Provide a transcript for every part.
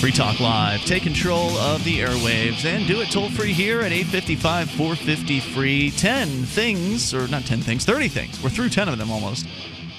Free Talk Live. Take control of the airwaves and do it toll free here at 855 450 free. 10 things, or not 10 things, 30 things. We're through 10 of them almost.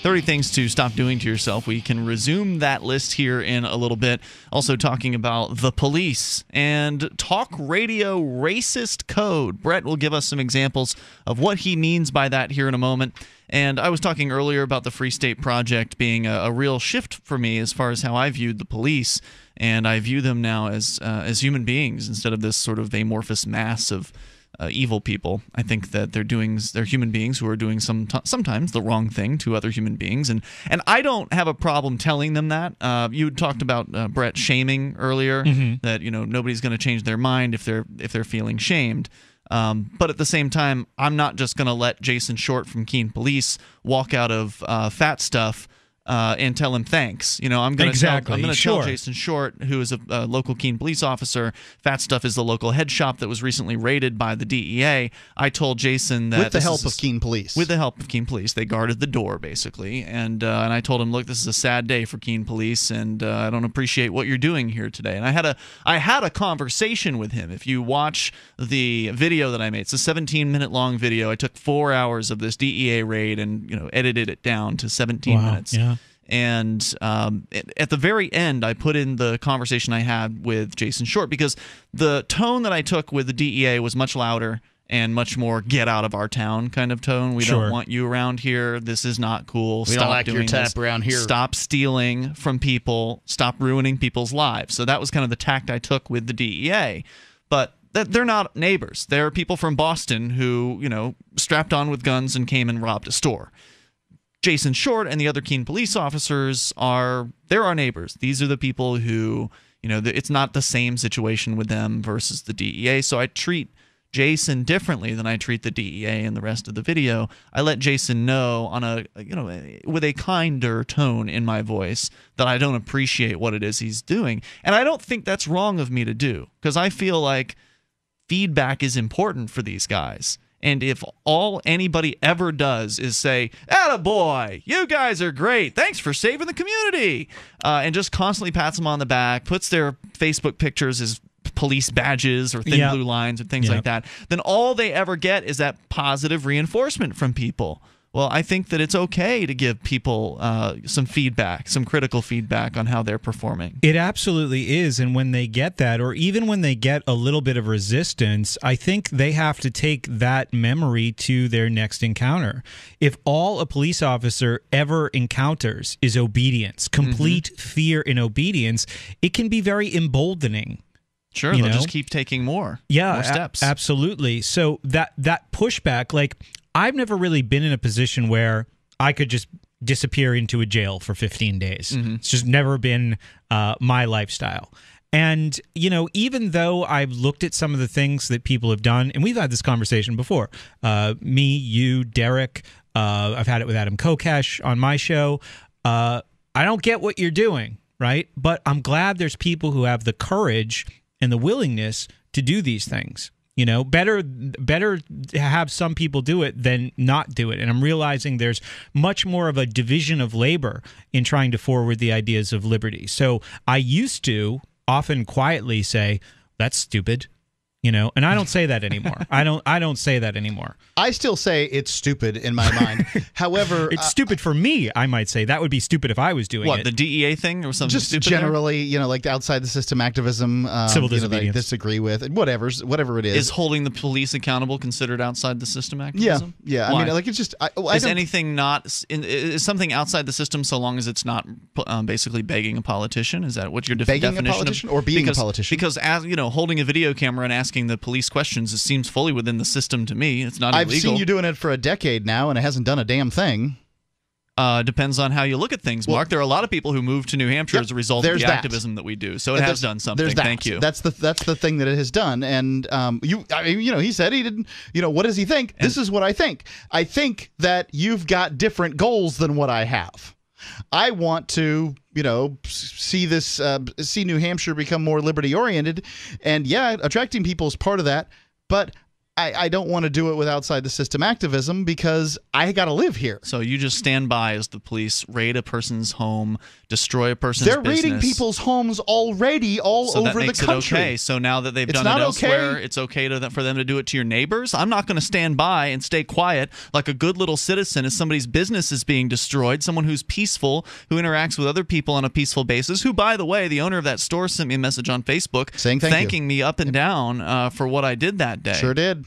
30 things to stop doing to yourself. We can resume that list here in a little bit. Also, talking about the police and talk radio racist code. Brett will give us some examples of what he means by that here in a moment. And I was talking earlier about the Free State Project being a, a real shift for me as far as how I viewed the police. And I view them now as, uh, as human beings instead of this sort of amorphous mass of uh, evil people. I think that they're doing they're human beings who are doing some sometimes the wrong thing to other human beings, and and I don't have a problem telling them that. Uh, you talked about uh, Brett shaming earlier Mm-hmm. that you know nobody's going to change their mind if they're if they're feeling shamed. Um, but at the same time, I'm not just going to let Jason Short from Keene Police walk out of uh, Fat Stuff uh, and tell him thanks. You know, I'm going to Exactly, tell, I'm going to sure. tell Jason Short, who is a, a local Keene police officer. Fat Stuff is the local head shop that was recently raided by the DEA. I told Jason that with the help of Keene Police. with the help of Keene Police, they guarded the door basically, and uh, and I told him, look, this is a sad day for Keene Police, and uh, I don't appreciate what you're doing here today. And I had a I had a conversation with him. If you watch the video that I made, it's a 17 minute long video. I took four hours of this DEA raid and you know edited it down to 17 Wow, minutes. yeah. And um, at- at the very end, I put in the conversation I had with Jason Short because the tone that I took with the DEA was much louder and much more "get out of our town" kind of tone. We Sure. don't want you around here. This is not cool. We don't Stop like your doing this. around here." Stop stealing from people. Stop ruining people's lives. So that was kind of the tact I took with the DEA. But th- they're not neighbors. They're people from Boston who, you know, strapped on with guns and came and robbed a store. Jason Short and the other Keene police officers are they're our neighbors. These are the people who you know it's not the same situation with them versus the DEA. So I treat Jason differently than I treat the DEA in the rest of the video. I let Jason know on a you know with a kinder tone in my voice that I don't appreciate what it is he's doing, and I don't think that's wrong of me to do because I feel like feedback is important for these guys. And if all anybody ever does is say, boy, you guys are great. Thanks for saving the community. Uh, and just constantly pats them on the back, puts their Facebook pictures as police badges or thin Yeah. blue lines or things Yeah. like that, then all they ever get is that positive reinforcement from people. Well, I think that it's okay to give people uh, some feedback, some critical feedback on how they're performing. It absolutely is. And when they get that, or even when they get a little bit of resistance, I think they have to take that memory to their next encounter. If all a police officer ever encounters is obedience, complete fear and obedience, it can be very emboldening. Sure, You they'll know? just keep taking more, yeah more a- steps. absolutely so that that pushback like i've never really been in a position where i could just disappear into a jail for 15 days. Mm-hmm. it's just never been uh, my lifestyle. And you know even though i've looked at some of the things that people have done and we've had this conversation before uh, me you derek uh, i've had it with adam kokesh on my show uh, i don't get what you're doing right? But i'm glad there's people who have the courage and the willingness to do these things you know better better have some people do it than not do it. And i'm realizing there's much more of a division of labor in trying to forward the ideas of liberty. So i used to often quietly say that's stupid you know and i don't say that anymore i don't i don't say that anymore I still say it's stupid in my mind. However, it's uh, stupid for me i might say that would be stupid if i was doing what it the DEA thing or something just stupid there? generally, you know, like outside the system activism, um, Civil you know, I disobedience. disagree with, and whatever, whatever it is. is holding the police accountable considered outside the system yeah, activism? yeah. Why? I mean, like it's just. I, I is don't- anything not in, is something outside the system so long as it's not um, basically begging a politician? Is that what your def- Begging a definition politician of, or being a politician? Because as you know, holding a video camera and asking the police questions it seems fully within the system to me. It's not I've illegal. seen you doing it for a decade now, and it hasn't done a damn thing. uh, depends on how you look at things, Well- Mark. There are a lot of people who moved to New Hampshire Yep, as a result of the that. activism that we do. So it And has done something. Thank you. That's the that's the thing that it has done. And um, you, I mean, you know, he said he didn't. You know, what does he think? this is what I think. I think that you've got different goals than what I have. I want to, you know, see this, uh, see New Hampshire become more liberty oriented, and yeah, attracting people is part of that. But I, I don't want to do it with outside the system activism because I got to live here. So you just stand by as the police raid a person's home, destroy a person's They're business. raiding people's homes already all so that over makes the country. it okay. So now that they've It's done not it elsewhere, okay. it's okay to, for them to do it to your neighbors. I'm not going to stand by and stay quiet like a good little citizen as somebody's business is being destroyed. Someone who's peaceful, who interacts with other people on a peaceful basis. Who, by the way, the owner of that store sent me a message on Facebook Saying thank you. thanking me up and down uh, for what I did that day. Sure did.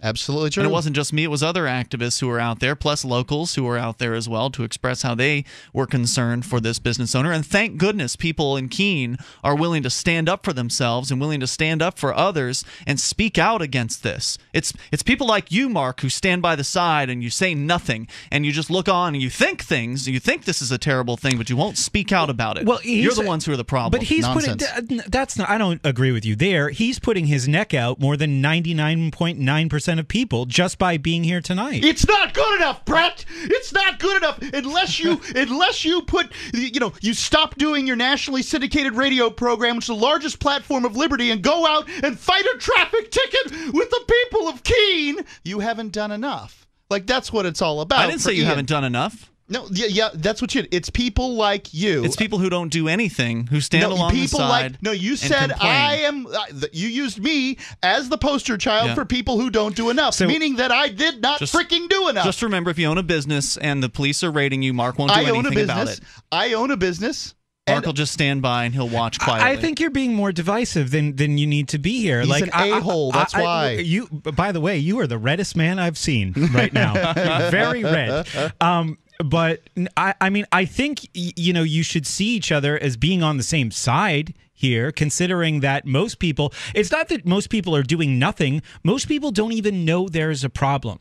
Absolutely true. And it wasn't just me, it was other activists who were out there, plus locals who were out there as well to express how they were concerned for this business owner. And thank goodness people in Keene are willing to stand up for themselves and willing to stand up for others and speak out against this. It's it's people like you, Mark, who stand by the side and you say nothing and you just look on and you think things, you think this is a terrible thing, but you won't speak out about it. Well, you're the ones who are the problem. But he's Nonsense. putting that's not. I don't agree with you there. He's putting his neck out more than ninety nine point nine percent of people just by being here tonight. It's not good enough, Brett. It's not good enough unless you unless you put you know you stop doing your nationally syndicated radio program, which is the largest platform of liberty, and go out and fight a traffic ticket with the people of Keene. You haven't done enough. Like that's what it's all about. I didn't say you Ian. haven't done enough. No, yeah, yeah, that's what you. It's people like you. It's people who don't do anything, who stand no, along people the side. like no. You said complain. I am. Uh, th- you used me as the poster child Yeah. for people who don't do enough, So- meaning that I did not Just- freaking do enough. Just remember, if you own a business and the police are raiding you, Mark won't do I own a anything about it. I own a business. Mark will just stand by and he'll watch quietly. I think you're being more divisive than than you need to be here. He's like an I- I- a-hole, that's I- why. You. By the way, you are the reddest man I've seen right now. Very red. Um, but I, I mean, I think you know you should see each other as being on the same side here, considering that most people. It's not that most people are doing nothing. Most people don't even know there's a problem.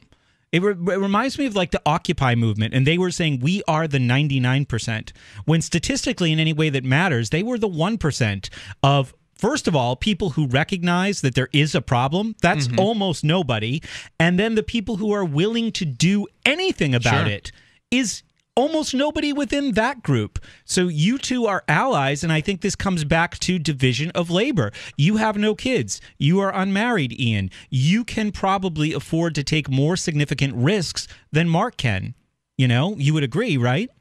It, re- it reminds me of like the Occupy movement, and they were saying we are the 99%. When statistically, in any way that matters, they were the 1% of, first of all, people who recognize that there is a problem. That's mm-hmm. almost nobody. And then the people who are willing to do anything about Sure. it is almost nobody within that group. So you two are allies, and I think this comes back to division of labor. You have no kids. You are unmarried, Ian. You can probably afford to take more significant risks than Mark can. You know, you would agree, right?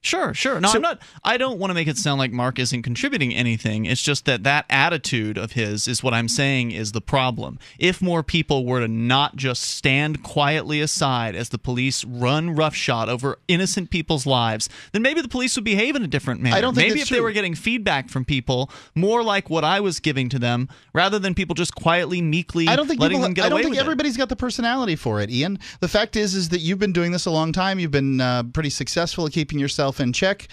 Sure, sure. No, So- I'm not. I don't want to make it sound like Mark isn't contributing anything. It's just that that attitude of his is what I'm saying is the problem. If more people were to not just stand quietly aside as the police run roughshod over innocent people's lives, then maybe the police would behave in a different manner. I don't think maybe if they were getting feedback from people more like what I was giving to them, rather than people just quietly, meekly I don't think letting people. them get I don't think with it. everybody's got the personality for it, Ian. The fact is, is that you've been doing this a long time. You've been uh, pretty successful at keeping yourself in check.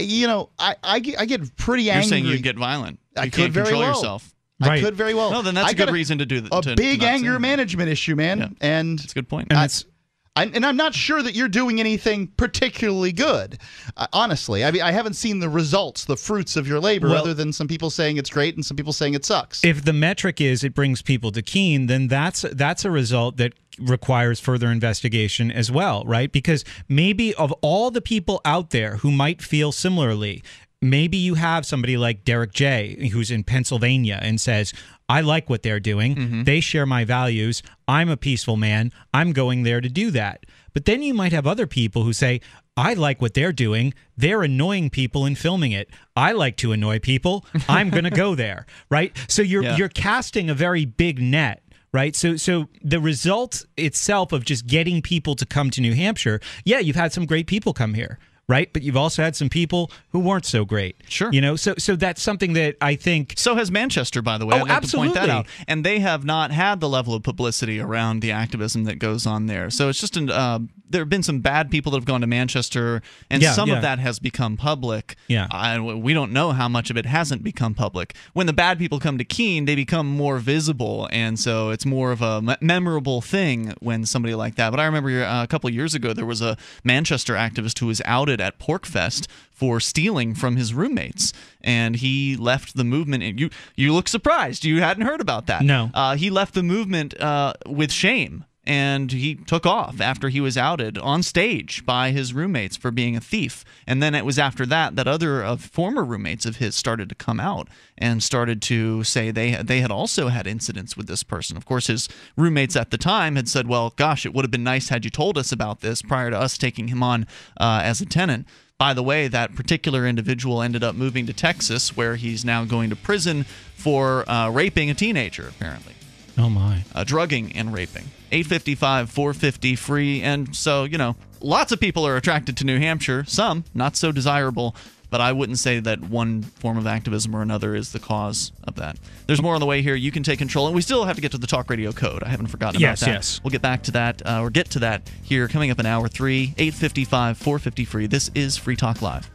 You know, I I, get- I get pretty You're angry. saying you'd get violent. I you could can't very control well. yourself. I could very well. No, then that's I a good got reason to do th- A to big not anger management issue, man, Yeah. and That's a good point. And I- it's I, and I'm not sure that you're doing anything particularly good. Uh, honestly, I mean, I haven't seen the results, the fruits of your labor, Well- other than some people saying it's great and some people saying it sucks. if the metric is it brings people to Keene, then that's that's a result that requires further investigation as well, right? Because maybe of all the people out there who might feel similarly, maybe you have somebody like Derrick J, who's in Pennsylvania and says, I like what they're doing. Mm-hmm. They share my values. I'm a peaceful man. I'm going there to do that. But then you might have other people who say, I like what they're doing. They're annoying people and filming it. I like to annoy people. I'm going to go there, right? So you're Yeah. you're casting a very big net right so so the result itself of just getting people to come to New Hampshire yeah you've had some great people come here right but you've also had some people who weren't so great Sure. you know so so that's something that i think So has Manchester, by the way. Oh, I'd like to point that absolutely. out. And they have not had the level of publicity around the activism that goes on there. So it's just an. Uh, there have been some bad people that have gone to Manchester, and Yeah, some yeah. of that has become public. Yeah. I, we don't know how much of it hasn't become public. When the bad people come to Keene, they become more visible, and so it's more of a memorable thing when somebody like that. But I remember uh, a couple of years ago there was a Manchester activist who was outed at PorcFest for stealing from his roommates, and he left the movement. And you you look surprised. You hadn't heard about that. No. Uh, he left the movement uh, with shame and he took off after he was outed on stage by his roommates for being a thief. And then it was after that that other of former roommates of his started to come out and started to say they they had also had incidents with this person. Of course, his roommates at the time had said, "Well, gosh, it would have been nice had you told us about this prior to us taking him on uh, as a tenant." By the way, that particular individual ended up moving to Texas, where he's now going to prison for uh, raping a teenager, apparently Oh my. uh, drugging and raping. 855 450 free. And so, you know, lots of people are attracted to New Hampshire, some not so desirable. But I wouldn't say that one form of activism or another is the cause of that. There's more on the way here. You can take control. And we still have to get to the talk radio code. I haven't forgotten Yes, about that. yes. yes. We'll get back to that uh, or get to that here coming up in hour three, 855 450 free. This is Free Talk Live.